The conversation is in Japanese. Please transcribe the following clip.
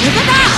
味方